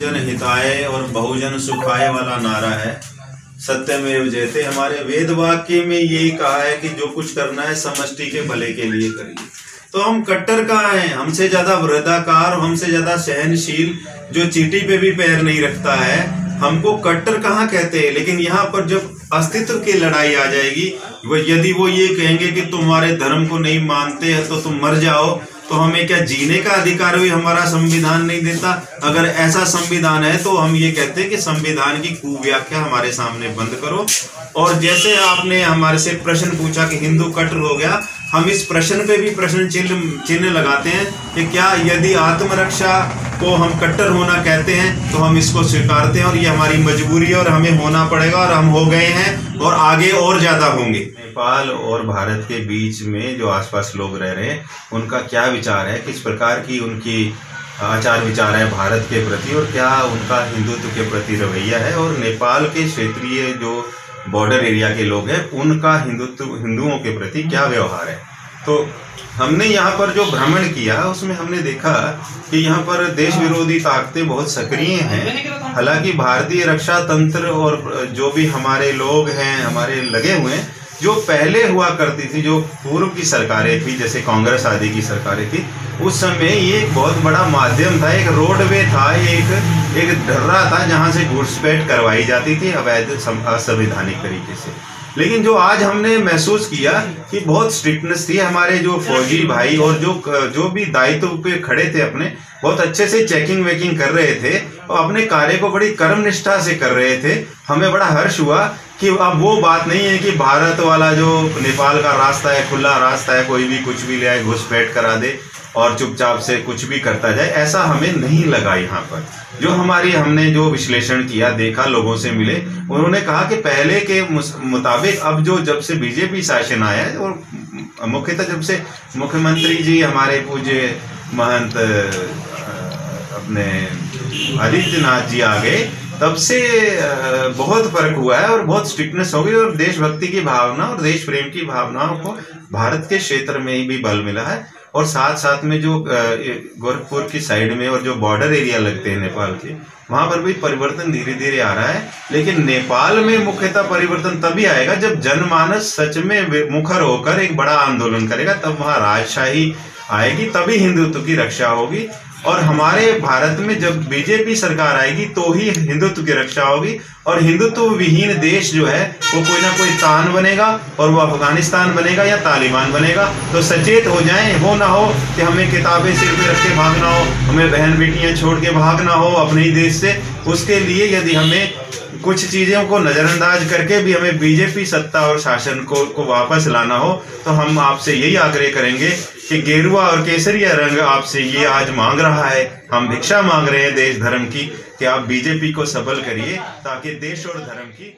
जन हिताय और बहुजन सुखाय वाला नारा है। सत्यमेव जयते हमारे वेद वाक्य में यही कहा है कि जो कुछ करना है, समष्टि के भले के लिए करिए। तो हम कट्टर कहाँ हैं? हमसे ज़्यादा वृद्धाकार, हमसे ज़्यादा सहनशील, जो चीटी पे भी पैर नहीं रखता है, हमको कट्टर कहाँ कहते हैं? लेकिन यहाँ पर जब अस्तित्व की लड़ाई आ जाएगी वो यदि वो ये कहेंगे कि तुम्हारे धर्म को नहीं मानते हैं तो तुम मर जाओ। तो हमें क्या जीने का अधिकार भी हमारा संविधान नहीं देता? अगर ऐसा संविधान है तो हम ये कहते हैं कि संविधान की कुव्याख्या हमारे सामने बंद करो। और जैसे आपने हमारे से प्रश्न पूछा कि हिंदू कट्टर हो गया, हम इस प्रश्न पे भी प्रश्न चिन्ह चिन्ह लगाते हैं कि क्या यदि आत्मरक्षा को हम कट्टर होना कहते हैं तो हम इसको स्वीकारते हैं और ये हमारी मजबूरी है और हमें होना पड़ेगा और हम हो गए हैं और आगे और ज़्यादा होंगे। नेपाल और भारत के बीच में जो आसपास लोग रह रहे हैं, उनका क्या विचार है? किस प्रकार की उनकी आचार विचार है भारत के प्रति और क्या उनका हिंदुत्व के प्रति रवैया है? और नेपाल के क्षेत्रीय जो बॉर्डर एरिया के लोग हैं उनका हिंदुत्व हिंदुओं के प्रति क्या व्यवहार है? तो हमने यहाँ पर जो भ्रमण किया उसमें हमने देखा कि यहाँ पर देश विरोधी ताकतें बहुत सक्रिय हैं। हालाँकि भारतीय रक्षा तंत्र और जो भी हमारे लोग हैं हमारे लगे हुए हैं जो पहले हुआ करती थी, जो पूर्व की सरकारें थी, जैसे कांग्रेस आदि की सरकारें थी, उस समय ये एक बहुत बड़ा माध्यम था, एक रोडवे था, एक एक ढर्रा था जहाँ से घुसपैठ करवाई जाती थी अवैध असंवैधानिक तरीके से। लेकिन जो आज हमने महसूस किया कि बहुत स्ट्रिक्टनेस थी, हमारे जो फौजी भाई और जो जो भी दायित्व पे खड़े थे अपने, बहुत अच्छे से चेकिंग वेकिंग कर रहे थे और अपने कार्य को बड़ी कर्म निष्ठा से कर रहे थे। हमें बड़ा हर्ष हुआ कि अब वो बात नहीं है कि भारत वाला जो नेपाल का रास्ता है, खुला रास्ता है, कोई भी कुछ भी ले आए घुसपैठ करा दे। और चुपचाप से कुछ भी करता जाए, ऐसा हमें नहीं लगा यहाँ पर। जो हमारी, हमने जो विश्लेषण किया, देखा, लोगों से मिले, उन्होंने कहा कि पहले के मुताबिक अब जो जब से बीजेपी शासन आया और मुख्यतः जब से मुख्यमंत्री जी, हमारे पूज्य महंत अपने आदित्यनाथ जी आ गए, तब से बहुत फ़र्क हुआ है और बहुत स्ट्रिक्टनेस हो गई, और देशभक्ति की भावना और देश प्रेम की भावनाओं को भारत के क्षेत्र में भी बल मिला है। और साथ साथ में जो गोरखपुर की साइड में और जो बॉर्डर एरिया लगते हैं नेपाल के, वहाँ पर भी परिवर्तन धीरे धीरे आ रहा है। लेकिन नेपाल में मुख्यतः परिवर्तन तभी आएगा जब जनमानस सच में मुखर होकर एक बड़ा आंदोलन करेगा, तब वहाँ राजशाही आएगी, तभी हिंदुत्व की रक्षा होगी। और हमारे भारत में जब बीजेपी सरकार आएगी तो ही हिंदुत्व की रक्षा होगी। और हिंदुत्व विहीन देश जो है, वो कोई ना कोई तान बनेगा, और वो अफ़गानिस्तान बनेगा या तालिबान बनेगा। तो सचेत हो जाएँ, हो ना हो, कि हमें किताबें सिर पे रख के भागना हो, हमें बहन बेटियाँ छोड़ के भागना हो अपने ही देश से, उसके लिए यदि हमें कुछ चीज़ों को नज़रअंदाज करके भी हमें बीजेपी सत्ता और शासन को को वापस लाना हो तो हम आपसे यही आग्रह करेंगे कि गेरुआ और केसरिया रंग आपसे ये आज मांग रहा है। हम भिक्षा मांग रहे हैं देश धर्म की कि आप बीजेपी को सफल करिए ताकि देश और धर्म की